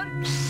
Lord.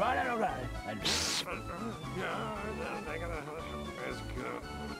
Right, all right. And... Yeah, I think that's good.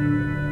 Música